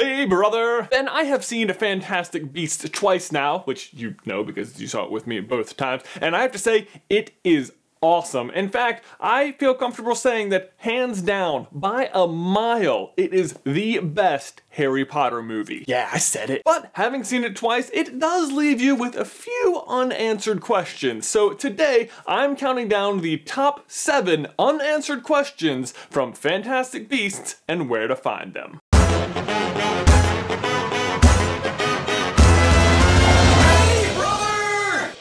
Hey brother! Ben, I have seen a Fantastic Beast twice now, which you know because you saw it with me both times, and I have to say, it is awesome. In fact, I feel comfortable saying that hands down, by a mile, it is the best Harry Potter movie. Yeah, I said it. But having seen it twice, it does leave you with a few unanswered questions. So today, I'm counting down the top seven unanswered questions from Fantastic Beasts and where to find them.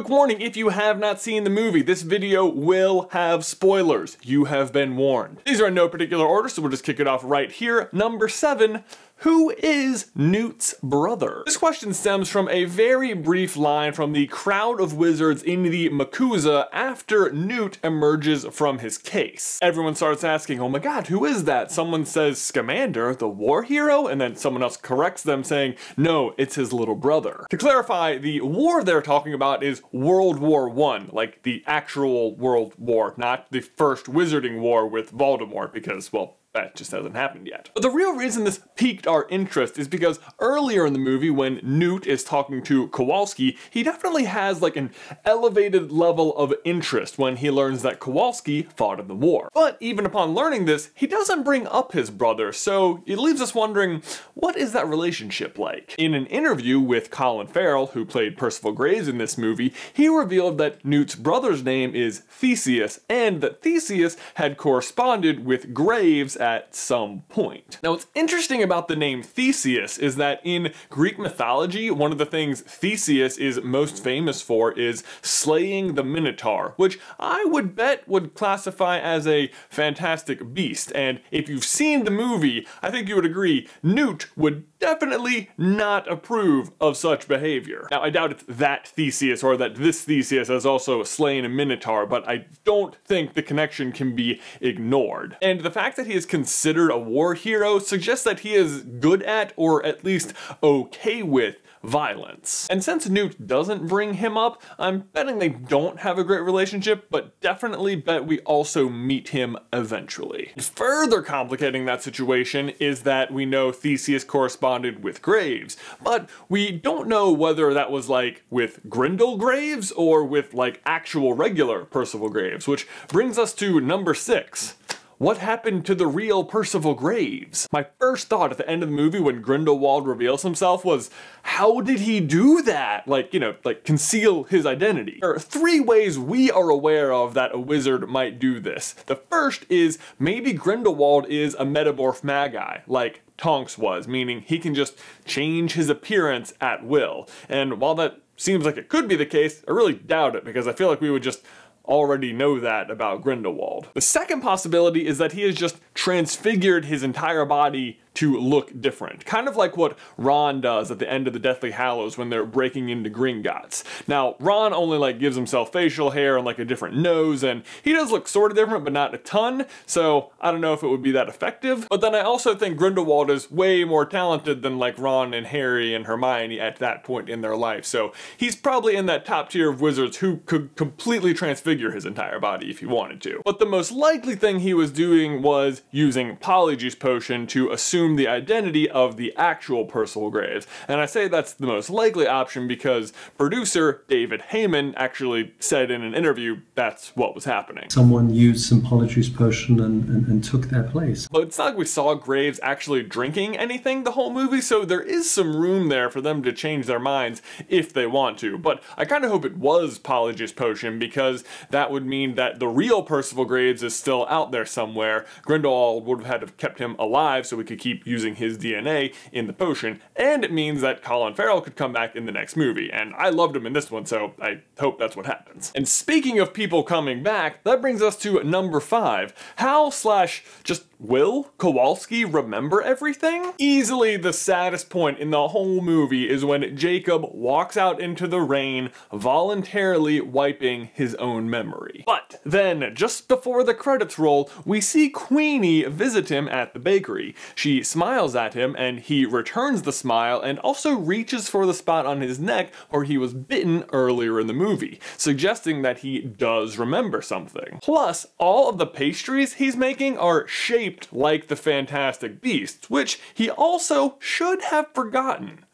Quick warning, if you have not seen the movie, this video will have spoilers. You have been warned. These are in no particular order, so we'll just kick it off right here. Number seven, who is Newt's brother? This question stems from a very brief line from the crowd of wizards in the MACUSA after Newt emerges from his case. Everyone starts asking, oh my god, who is that? Someone says Scamander, the war hero, and then someone else corrects them saying, no, it's his little brother. To clarify, the war they're talking about is World War One, like the actual World War, not the first Wizarding War with Voldemort, because, well, that just hasn't happened yet. But the real reason this piqued our interest is because earlier in the movie when Newt is talking to Kowalski, he definitely has like an elevated level of interest when he learns that Kowalski fought in the war. But even upon learning this, he doesn't bring up his brother, so it leaves us wondering, what is that relationship like? In an interview with Colin Farrell, who played Percival Graves in this movie, he revealed that Newt's brother's name is Theseus, and that Theseus had corresponded with Graves at some point. Now what's interesting about the name Theseus is that in Greek mythology, one of the things Theseus is most famous for is slaying the Minotaur, which I would bet would classify as a fantastic beast, and if you've seen the movie, I think you would agree, Newt would definitely not approve of such behavior. Now, I doubt it's that Theseus or that this Theseus has also slain a Minotaur, but I don't think the connection can be ignored. And the fact that he is considered a war hero suggests that he is good at, or at least okay with, violence. And since Newt doesn't bring him up, I'm betting they don't have a great relationship, but definitely bet we also meet him eventually. Further complicating that situation is that we know Theseus corresponded with Graves, but we don't know whether that was like with Grindel Graves or with like actual regular Percival Graves, which brings us to number six. What happened to the real Percival Graves? My first thought at the end of the movie when Grindelwald reveals himself was, how did he do that? Like, you know, like conceal his identity. There are three ways we are aware of that a wizard might do this. The first is maybe Grindelwald is a Metamorphmagi, like Tonks was, meaning he can just change his appearance at will. And while that seems like it could be the case, I really doubt it because I feel like we would just already know that about Grindelwald. The second possibility is that he has just transfigured his entire body to look different. Kind of like what Ron does at the end of the Deathly Hallows when they're breaking into Gringotts. Now, Ron only like gives himself facial hair and like a different nose, and he does look sort of different, but not a ton, so I don't know if it would be that effective. But then I also think Grindelwald is way more talented than like Ron and Harry and Hermione at that point in their life, so he's probably in that top tier of wizards who could completely transfigure his entire body if he wanted to. But the most likely thing he was doing was using Polyjuice Potion to assume assume the identity of the actual Percival Graves. And I say that's the most likely option because producer David Heyman actually said in an interview that's what was happening. Someone used some Polyjuice Potion and, and, and took their place. But it's not like we saw Graves actually drinking anything the whole movie, so there is some room there for them to change their minds if they want to. But I kind of hope it was Polyjuice Potion because that would mean that the real Percival Graves is still out there somewhere. Grindelwald would have had to have kept him alive so we could keep keep using his DNA in the potion, and it means that Colin Farrell could come back in the next movie, and I loved him in this one, so I hope that's what happens. And speaking of people coming back, that brings us to number five, how slash just Will Kowalski remember everything? Easily the saddest point in the whole movie is when Jacob walks out into the rain, voluntarily wiping his own memory. But then, just before the credits roll, we see Queenie visit him at the bakery. She smiles at him and he returns the smile and also reaches for the spot on his neck where he was bitten earlier in the movie, suggesting that he does remember something. Plus, all of the pastries he's making are shaped shaped like the Fantastic Beasts, which he also should have forgotten.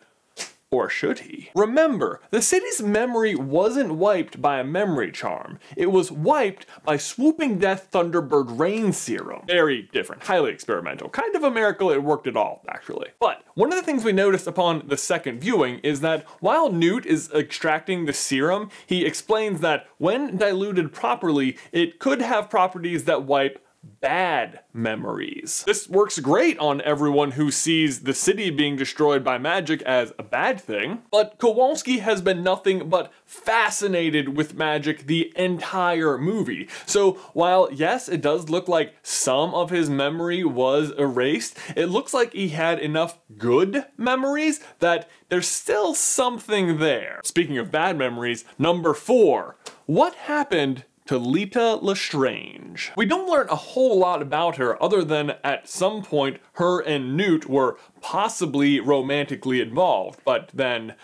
Or should he? Remember, the city's memory wasn't wiped by a memory charm. It was wiped by swooping death Thunderbird rain serum. Very different, highly experimental. Kind of a miracle it worked at all, actually. But one of the things we noticed upon the second viewing is that while Newt is extracting the serum, he explains that when diluted properly, it could have properties that wipe bad memories. This works great on everyone who sees the city being destroyed by magic as a bad thing, but Kowalski has been nothing but fascinated with magic the entire movie. So while yes, it does look like some of his memory was erased, it looks like he had enough good memories that there's still something there. Speaking of bad memories, number four, what happened to Leta Lestrange. We don't learn a whole lot about her other than at some point her and Newt were possibly romantically involved, but then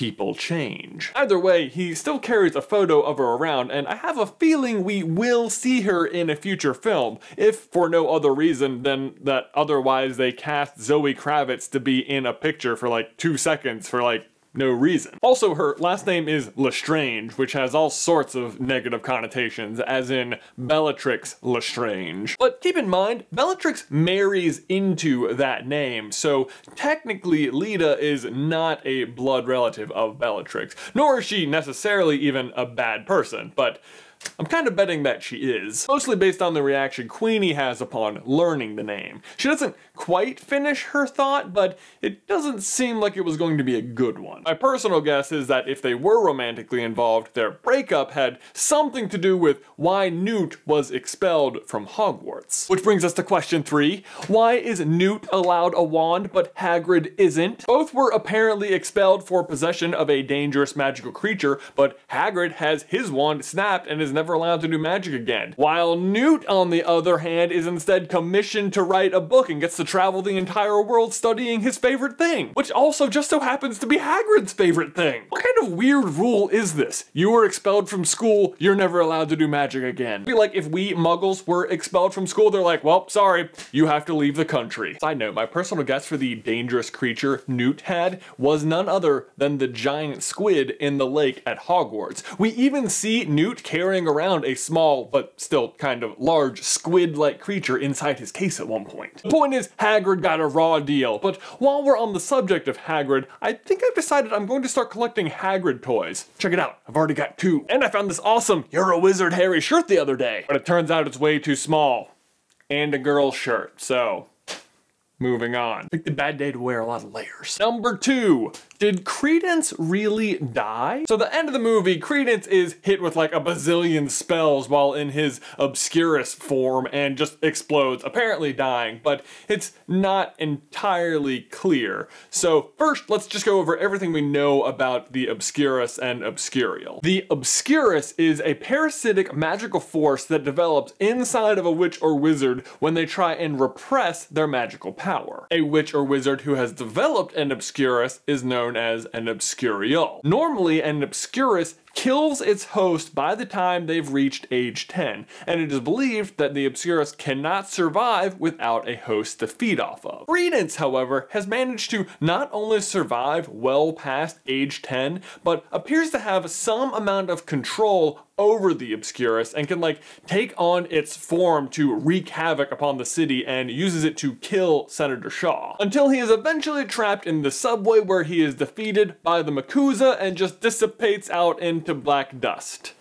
people change. Either way, he still carries a photo of her around, and I have a feeling we will see her in a future film, if for no other reason than that otherwise they cast Zoe Kravitz to be in a picture for like two seconds for like no reason. Also, her last name is Lestrange, which has all sorts of negative connotations, as in Bellatrix Lestrange. But keep in mind, Bellatrix marries into that name, so technically Leta is not a blood relative of Bellatrix, nor is she necessarily even a bad person, but I'm kind of betting that she is, mostly based on the reaction Queenie has upon learning the name. She doesn't quite finish her thought, but it doesn't seem like it was going to be a good one. My personal guess is that if they were romantically involved, their breakup had something to do with why Newt was expelled from Hogwarts. Which brings us to question three. Why is Newt allowed a wand, but Hagrid isn't? Both were apparently expelled for possession of a dangerous magical creature, but Hagrid has his wand snapped and is is never allowed to do magic again. While Newt, on the other hand, is instead commissioned to write a book and gets to travel the entire world studying his favorite thing, which also just so happens to be Hagrid's favorite thing. What kind of weird rule is this? You were expelled from school, you're never allowed to do magic again. Feel like if we muggles were expelled from school, they're like, well, sorry, you have to leave the country. Side note, my personal guess for the dangerous creature Newt had was none other than the giant squid in the lake at Hogwarts. We even see Newt carrying carrying around a small, but still kind of large, squid-like creature inside his case at one point. The point is, Hagrid got a raw deal, but while we're on the subject of Hagrid, I think I've decided I'm going to start collecting Hagrid toys. Check it out, I've already got two. And I found this awesome You're a Wizard Harry shirt the other day, but it turns out it's way too small. And a girl shirt, so moving on. Picked a bad day to wear a lot of layers. Number two, did Credence really die? So the end of the movie, Credence is hit with like a bazillion spells while in his Obscurus form and just explodes, apparently dying, but it's not entirely clear. So first, let's just go over everything we know about the Obscurus and Obscurial. The Obscurus is a parasitic magical force that develops inside of a witch or wizard when they try and repress their magical power. A witch or wizard who has developed an Obscurus is known known as an obscurial. Normally, an obscurus kills its host by the time they've reached age 10, and it is believed that the Obscurus cannot survive without a host to feed off of. Credence, however, has managed to not only survive well past age 10, but appears to have some amount of control over the Obscurus and can like take on its form to wreak havoc upon the city and uses it to kill Senator Shaw. Until he is eventually trapped in the subway where he is defeated by the MACUSA and just dissipates out into black dust.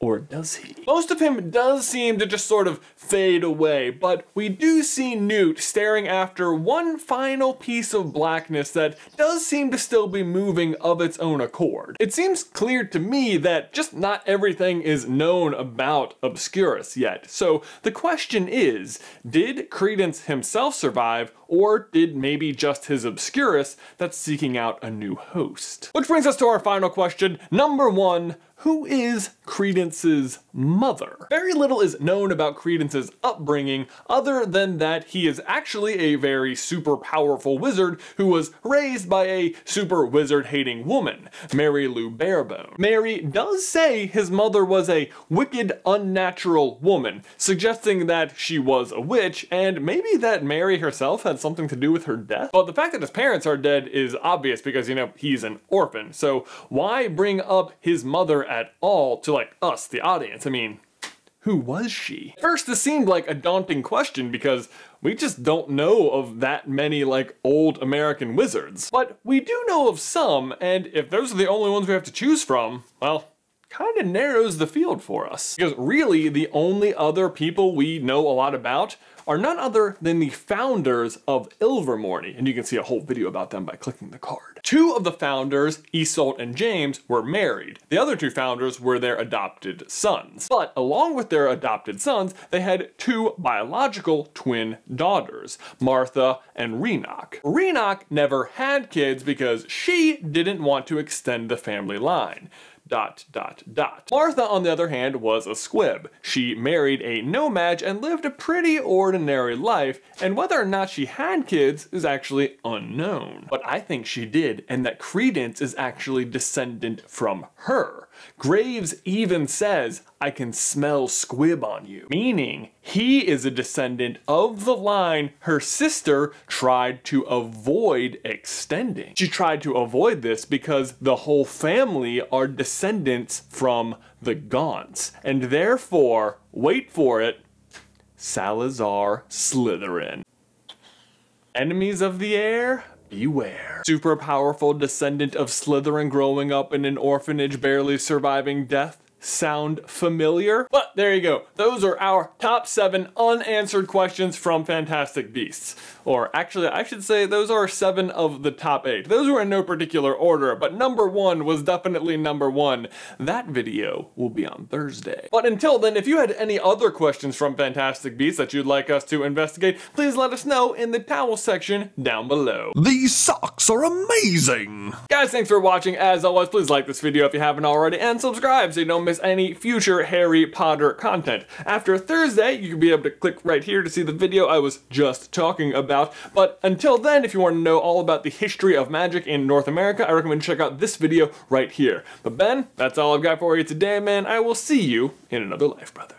Or does he? Most of him does seem to just sort of fade away, but we do see Newt staring after one final piece of blackness that does seem to still be moving of its own accord. It seems clear to me that just not everything is known about Obscurus yet, so the question is, did Credence himself survive, or did maybe just his Obscurus that's seeking out a new host? Which brings us to our final question, number one, who is Credence's mother? Very little is known about Credence's upbringing other than that he is actually a very super powerful wizard who was raised by a super wizard hating woman, Mary Lou Barebone. Mary does say his mother was a wicked, unnatural woman, suggesting that she was a witch and maybe that Mary herself had something to do with her death. But the fact that his parents are dead is obvious because, you know, he's an orphan. So why bring up his mother at all to like us, the audience? I mean, who was she? First, this seemed like a daunting question because we just don't know of that many like old American wizards. But we do know of some, and if those are the only ones we have to choose from, well, kind of narrows the field for us. Because really, the only other people we know a lot about are none other than the founders of Ilvermorny, and you can see a whole video about them by clicking the card. Two of the founders, Isolt and James, were married. The other two founders were their adopted sons. But along with their adopted sons, they had two biological twin daughters, Martha and Rionach. Rionach never had kids because she didn't want to extend the family line dot dot dot. Martha, on the other hand, was a squib. She married a No-Maj and lived a pretty ordinary life, and whether or not she had kids is actually unknown. But I think she did, and that Credence is actually descendant from her. Graves even says, I can smell squib on you, meaning he is a descendant of the line her sister tried to avoid extending. She tried to avoid this because the whole family are descendants from the Gaunts, and therefore, wait for it, Salazar Slytherin. Enemies of the heir? Beware. Super powerful descendant of Slytherin growing up in an orphanage barely surviving death? Sound familiar? But there you go. Those are our top seven unanswered questions from Fantastic Beasts. Or actually, I should say those are seven of the top eight. Those were in no particular order, but number one was definitely number one. That video will be on Thursday. But until then, if you had any other questions from Fantastic Beasts that you'd like us to investigate, please let us know in the towel section down below. These socks are amazing! Guys, thanks for watching. As always, please like this video if you haven't already, and subscribe so you don't miss any future Harry Potter content. After Thursday, you'll be able to click right here to see the video I was just talking about about. But until then, if you want to know all about the history of magic in North America, I recommend check out this video right here. But Ben, that's all I've got for you today, man. I will see you in another life, brother.